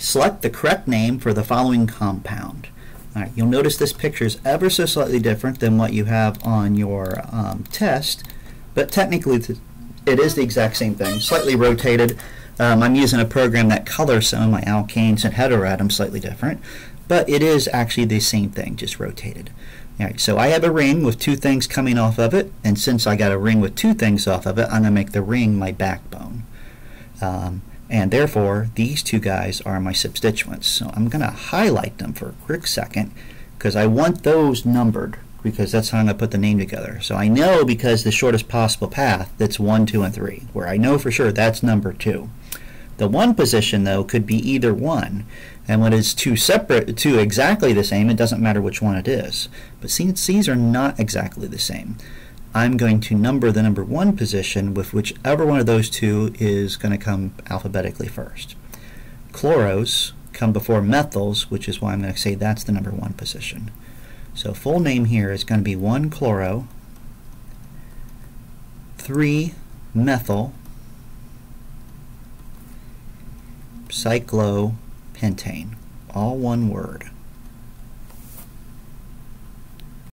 select the correct name for the following compound. All right, you'll notice this picture is ever so slightly different than what you have on your um, test, but technically it is the exact same thing, slightly rotated. Um, I'm using a program that colors some of my alkanes and heteroatoms slightly different, but it is actually the same thing, just rotated. All right, so I have a ring with two things coming off of it, and since I got a ring with two things off of it, I'm going to make the ring my backbone. Um, and therefore, these two guys are my substituents. So I'm going to highlight them for a quick second because I want those numbered because that's how I'm going to put the name together. So I know because the shortest possible path, that's 1, 2, and 3, where I know for sure that's number 2. The 1 position, though, could be either one. And when it's two separate, two exactly the same, it doesn't matter which one it is. But since these are not exactly the same, I'm going to number the number one position with whichever one of those two is going to come alphabetically first. Chloros come before methyls, which is why I'm going to say that's the number one position. So full name here is going to be 1 chloro, 3 methyl, cyclopentane, all one word.